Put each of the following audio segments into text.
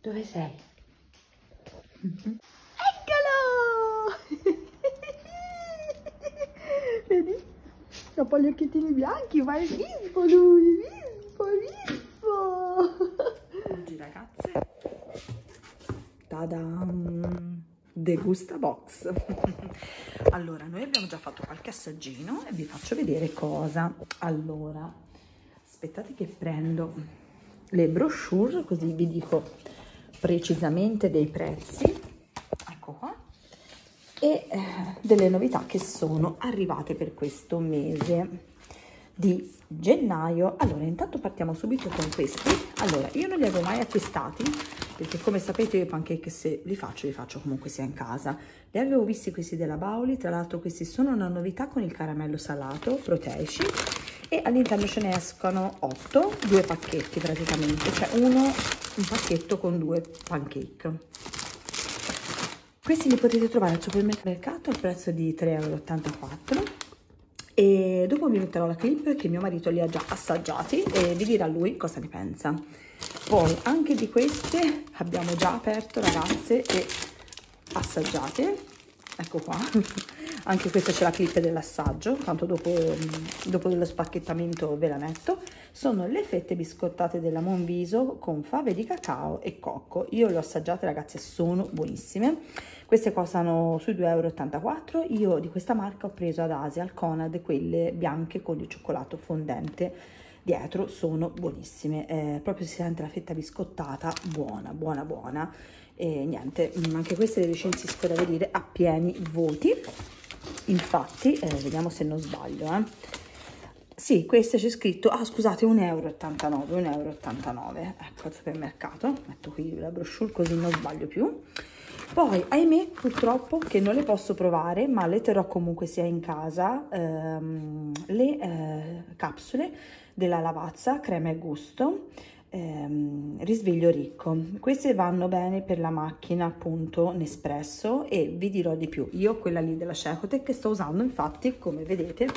Dove sei? Eccolo! Vedi? Ha poi gli occhiettini bianchi, ma è vispo lui, vispo, vispo! Oggi ragazze, tadam! Degusta box. allora, noi abbiamo già fatto qualche assaggino e vi faccio vedere cosa. Allora, aspettate che prendo le brochure così vi dico precisamente dei prezzi. Ecco qua. E eh, delle novità che sono arrivate per questo mese di gennaio. Allora, intanto partiamo subito con questi. Allora, io non li avevo mai acquistati perché come sapete io pancake se li faccio, li faccio comunque sia in casa. Li avevo visti questi della Bauli, tra l'altro questi sono una novità con il caramello salato, proteici, e all'interno ce ne escono 8, due pacchetti praticamente, cioè uno, un pacchetto con due pancake. Questi li potete trovare al supermercato al prezzo di 3,84 euro e dopo vi metterò la clip che mio marito li ha già assaggiati e vi dirà lui cosa ne pensa. Poi anche di queste abbiamo già aperto ragazze e assaggiate, ecco qua, anche questa c'è la clip dell'assaggio, tanto dopo, dopo lo spacchettamento ve la metto, sono le fette biscottate della Monviso con fave di cacao e cocco, io le ho assaggiate ragazze, sono buonissime, queste costano sui 2,84 euro, io di questa marca ho preso ad Asia, al Conad, quelle bianche con il cioccolato fondente, dietro. Sono buonissime. Eh, proprio si sente la fetta biscottata buona buona buona e niente mm, anche queste le recensisco da vedere a pieni voti. Infatti eh, vediamo se non sbaglio eh. sì queste c'è scritto ah scusate 1,89 euro 1,89 euro ecco al supermercato metto qui la brochure così non sbaglio più. Poi ahimè purtroppo che non le posso provare ma le terrò comunque sia in casa ehm, le eh, capsule della lavazza crema e gusto ehm, risveglio ricco. Queste vanno bene per la macchina appunto Nespresso e vi dirò di più. Io quella lì della Cecotec che sto usando infatti come vedete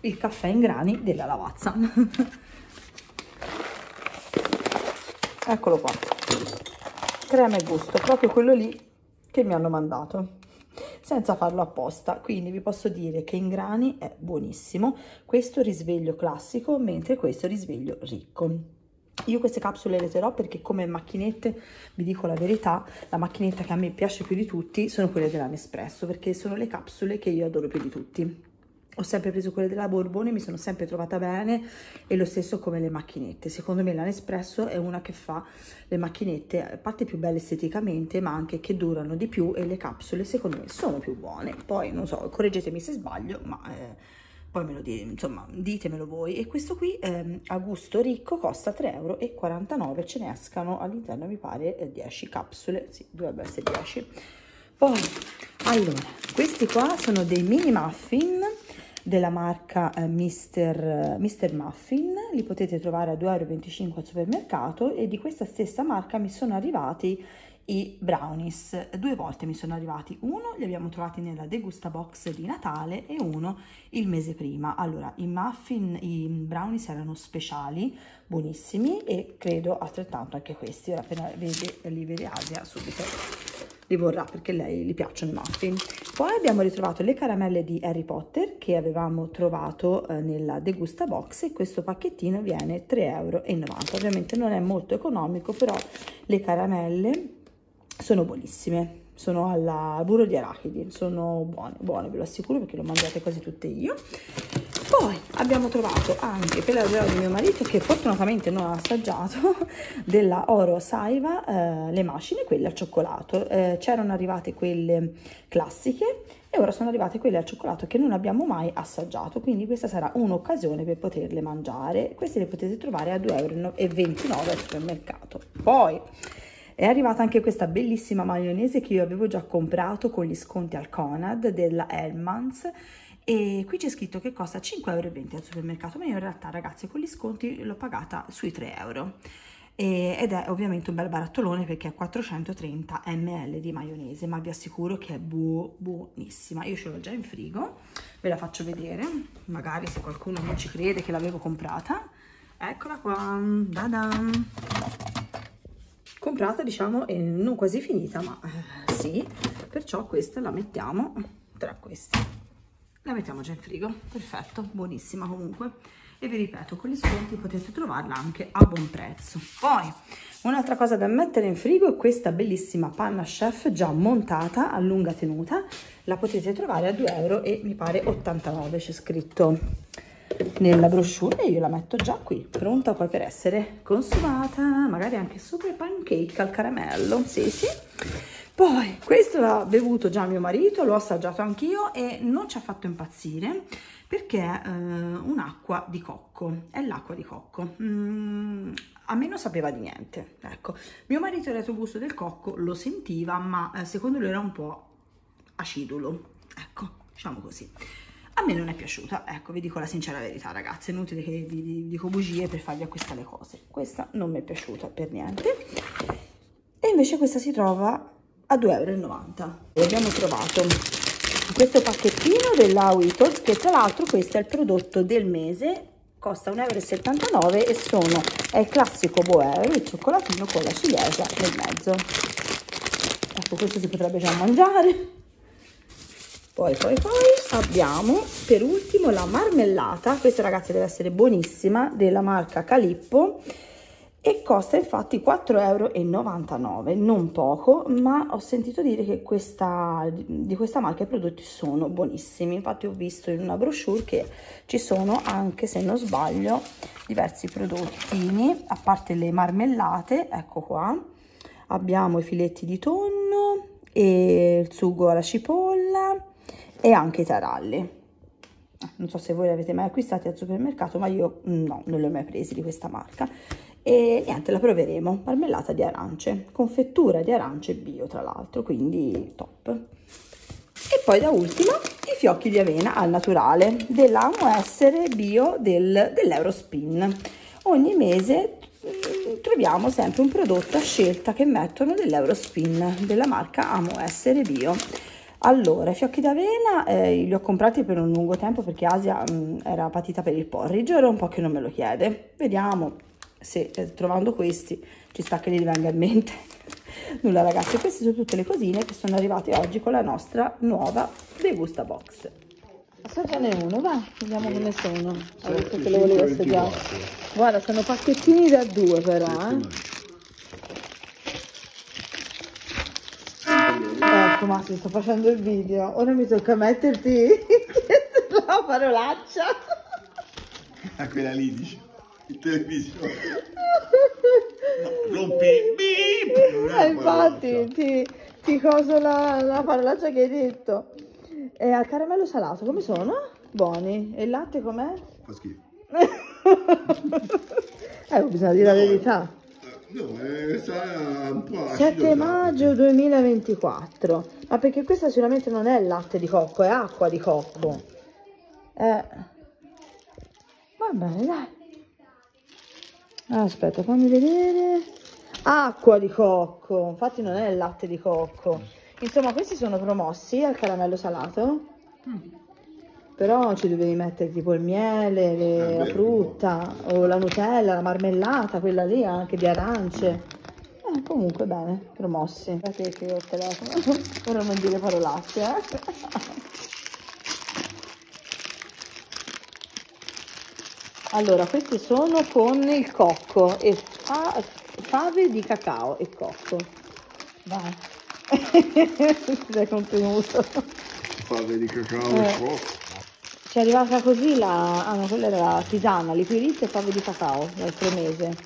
il caffè in grani della lavazza. Eccolo qua. Crema e gusto proprio quello lì che mi hanno mandato senza farlo apposta. Quindi vi posso dire che in grani è buonissimo. Questo risveglio classico mentre questo risveglio ricco io queste capsule le terrò perché come macchinette, vi dico la verità, la macchinetta che a me piace più di tutti sono quelle della Nespresso perché sono le capsule che io adoro più di tutti ho sempre preso quelle della Borbone, mi sono sempre trovata bene e lo stesso come le macchinette. Secondo me la Nespresso è una che fa le macchinette, a parte più belle esteticamente, ma anche che durano di più e le capsule secondo me sono più buone. Poi non so, correggetemi se sbaglio, ma eh, poi me lo dite, insomma, ditemelo voi. E questo qui eh, a gusto ricco costa 3,49 euro, ce ne escano all'interno mi pare 10 capsule, sì, dovrebbe essere 10. Poi, allora, questi qua sono dei mini muffin della marca eh, Mister, Mister Muffin, li potete trovare a 2,25 euro al supermercato e di questa stessa marca mi sono arrivati i brownies, due volte mi sono arrivati, uno li abbiamo trovati nella degusta box di Natale e uno il mese prima. Allora, i muffin, i brownies erano speciali, buonissimi e credo altrettanto anche questi, ora appena vede, li vede Asia subito li vorrà perché lei gli piacciono i muffin. Poi abbiamo ritrovato le caramelle di Harry Potter che avevamo trovato eh, nella degusta box e questo pacchettino viene 3,90 euro. Ovviamente non è molto economico, però le caramelle sono buonissime. Sono alla burro di arachidi, sono buone, buone, ve lo assicuro perché l'ho mangiate quasi tutte io. Poi abbiamo trovato anche per la di mio marito, che fortunatamente non ha assaggiato, della Oro Saiva, eh, le macine, quelle al cioccolato. Eh, C'erano arrivate quelle classiche e ora sono arrivate quelle al cioccolato che non abbiamo mai assaggiato, quindi questa sarà un'occasione per poterle mangiare. Queste le potete trovare a 2,29 euro al supermercato. Poi è arrivata anche questa bellissima maionese che io avevo già comprato con gli sconti al Conad della Hellmann's e qui c'è scritto che costa 5,20 euro al supermercato, ma io in realtà ragazzi con gli sconti l'ho pagata sui 3 euro. Ed è ovviamente un bel barattolone perché è 430 ml di maionese, ma vi assicuro che è bu buonissima. Io ce l'ho già in frigo, ve la faccio vedere, magari se qualcuno non ci crede che l'avevo comprata. Eccola qua, da, -da. Comprata diciamo e non quasi finita ma eh, sì. Perciò questa la mettiamo tra queste. La mettiamo già in frigo. Perfetto buonissima comunque. E vi ripeto con gli sconti potete trovarla anche a buon prezzo. Poi un'altra cosa da mettere in frigo è questa bellissima panna chef già montata a lunga tenuta. La potete trovare a 2 euro e mi pare 89 c'è scritto nella brochure io la metto già qui pronta poi per essere consumata magari anche i pancake al caramello sì sì. Poi questo l'ha bevuto già mio marito l'ho assaggiato anch'io e non ci ha fatto impazzire perché è eh, un'acqua di cocco è l'acqua di cocco. Mm, a me non sapeva di niente ecco. Mio marito era sul gusto del cocco lo sentiva ma eh, secondo lui era un po' acidulo ecco diciamo così a me non è piaciuta, ecco, vi dico la sincera verità, ragazze, inutile che vi, dico bugie per farvi acquistare le cose. Questa non mi è piaciuta per niente. E invece questa si trova a 2,90 euro. Abbiamo trovato questo pacchettino della Witos, che tra l'altro questo è il prodotto del mese, costa 1,79 euro e sono, è il classico Boer, il cioccolatino con la ciliegia nel mezzo. Ecco, questo si potrebbe già mangiare poi poi poi abbiamo per ultimo la marmellata. Questa ragazzi deve essere buonissima della marca Calippo. E costa infatti 4,99 euro non poco ma ho sentito dire che questa, di questa marca i prodotti sono buonissimi. Infatti ho visto in una brochure che ci sono anche se non sbaglio diversi prodottini a parte le marmellate. Ecco qua. Abbiamo i filetti di tonno e il sugo alla cipolla e anche i taralli. Eh, non so se voi li avete mai acquistati al supermercato, ma io mm, no, non li ho mai presi di questa marca. E niente, la proveremo. Marmellata di arance, confettura di arance bio tra l'altro, quindi top. E poi da ultimo i fiocchi di avena al naturale dell'Amo Essere Bio del, dell'Eurospin. Ogni mese mm, troviamo sempre un prodotto a scelta che mettono dell'Eurospin della marca Amo Essere Bio allora, i fiocchi d'avena eh, li ho comprati per un lungo tempo perché Asia mh, era patita per il porridge, era un po' che non me lo chiede. Vediamo se eh, trovando questi ci sta che gli venga in mente. Nulla ragazzi, queste sono tutte le cosine che sono arrivate oggi con la nostra nuova degusta box. Assaggiane uno, va, vediamo come sono. Detto che lo volevo assaggiare. Guarda, sono pacchettini da due però, eh. Ecco Massi, sto facendo il video. Ora mi tocca metterti la parolaccia. A quella lì dici. In televisione. No, rompi. Beep, eh, infatti, ti, ti coso la, la parolaccia che hai detto. E al caramello salato, come sono? Buoni. E il latte com'è? Fa schifo. eh, bisogna dire no, la verità. No, eh, sarà un po' 7 maggio 2024. Ma perché questa sicuramente non è latte di cocco, è acqua di cocco. Eh. Va bene, dai. Aspetta, fammi vedere. Acqua di cocco. Infatti non è il latte di cocco. Insomma, questi sono promossi al caramello salato. Mm però ci dovevi mettere tipo il miele, le, la frutta o la Nutella, la marmellata, quella lì anche di arance. Eh, comunque bene, promossi. Guardate che ho il telefono, ora non dire parolacce, eh. Allora, questi sono con il cocco e fa, fave di cacao e cocco. Vai. Sei contenuto. Fave di cacao eh. e cocco. Ci è arrivata così la... Ah no, quella era la tisana, liquirizia e fave di cacao, l'altro mese.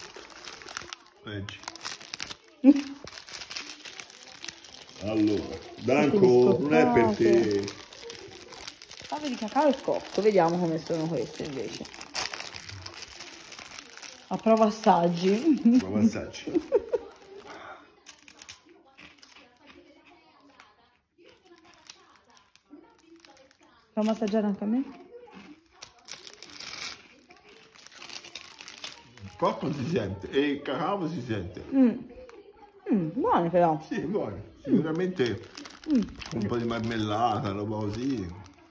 Leggi. allora, Danco, non è per te. Fave di cacao e cocco, vediamo come sono queste invece. A prova assaggi. Prova assaggi. Fammi assaggiare anche a me. Il cocco si sente e il cacao si sente. Mm. Mm, buone però. Sì, buone. Sicuramente mm. un po' di marmellata, roba così,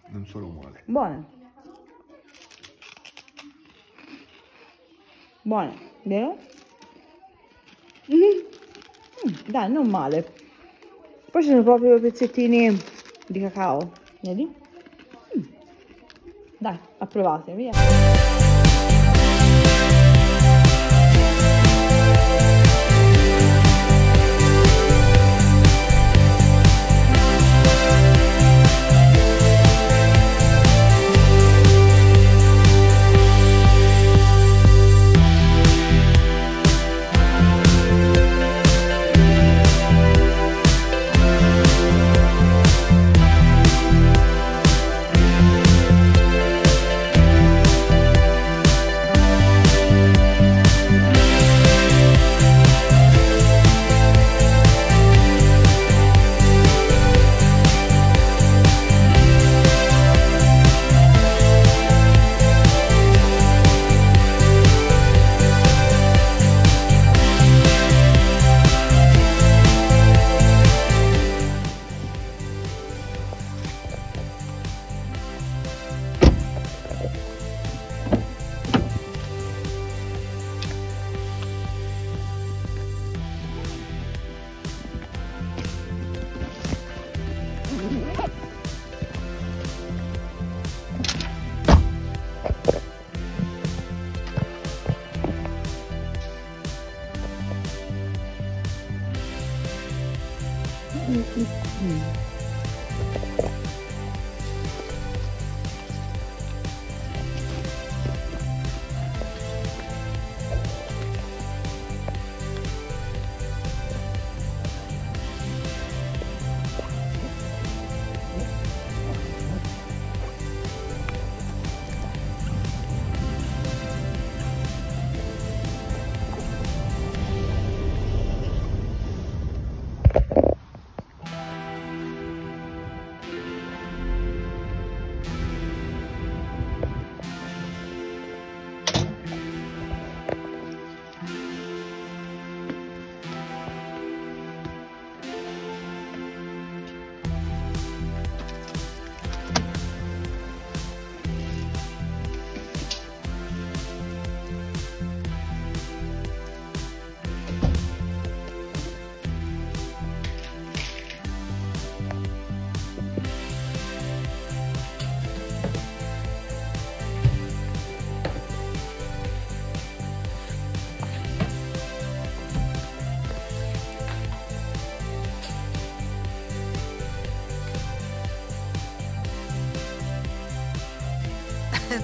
non sono male. Buone. Buone, vero? Mm. Mm, dai, non male. Poi ci sono proprio pezzettini di cacao, vedi? Dai, approvate, via.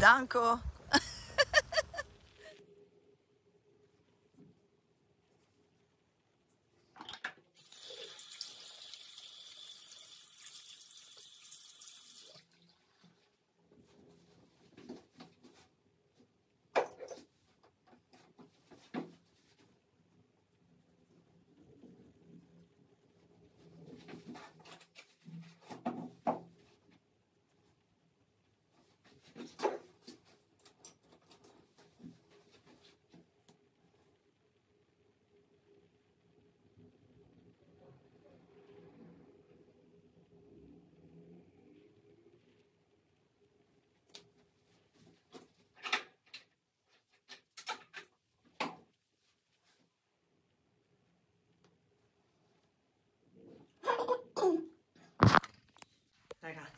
Danko.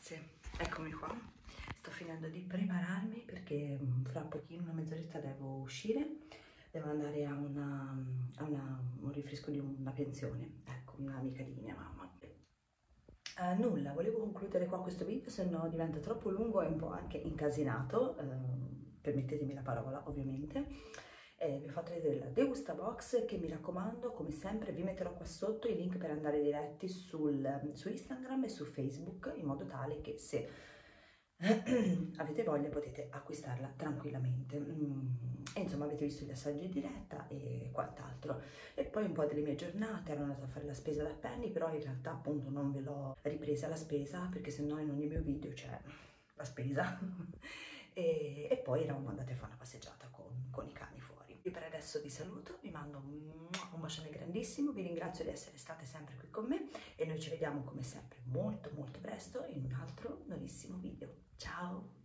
Ragazze, eccomi qua. Sto finendo di prepararmi perché mm, fra pochino, una mezz'oretta, devo uscire. Devo andare a, una, a una, un rinfresco di una pensione. Ecco, un'amica di mia mamma. Uh, nulla, volevo concludere qua questo video, se no diventa troppo lungo e un po' anche incasinato. Uh, permettetemi la parola, ovviamente eh, vi ho fatto vedere la degusta box che mi raccomando come sempre vi metterò qua sotto i link per andare diretti sul, su Instagram e su Facebook in modo tale che se avete voglia potete acquistarla tranquillamente. Mm, e insomma avete visto gli assaggi in diretta e quant'altro. E poi un po' delle mie giornate ero andata a fare la spesa da Penny però in realtà appunto non ve l'ho ripresa la spesa perché sennò in ogni mio video c'è la spesa. E, e, poi eravamo andate a fare una passeggiata con, con i cani io per adesso vi saluto, vi mando un, bacione grandissimo, vi ringrazio di essere state sempre qui con me e noi ci vediamo come sempre molto molto presto in un altro nuovissimo video. Ciao!